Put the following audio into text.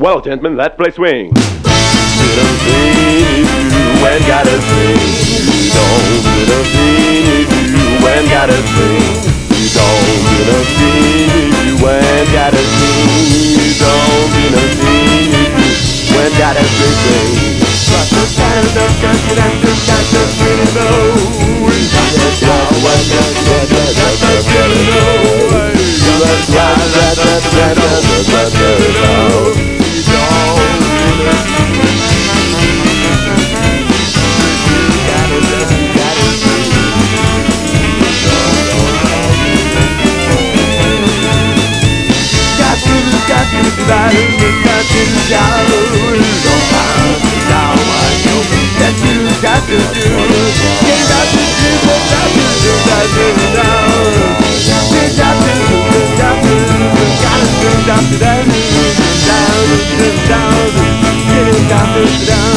Well, gentlemen, let's play swing. Should you got a swing. You don't should thing if you and got a swing. You don't should thing if you and got a swing. You don't should thing if you and got a swing. Got the kind of stuff that you have to got the feeling low. Got the kind of stuff that you have to got the feeling low. Got the kind of stuff that you have to got. do. Ain't nothing to do, nothing to nothing down. Ain't nothing to do, nothing to gotta do, nothing down, down, down, down. Ain't nothing down.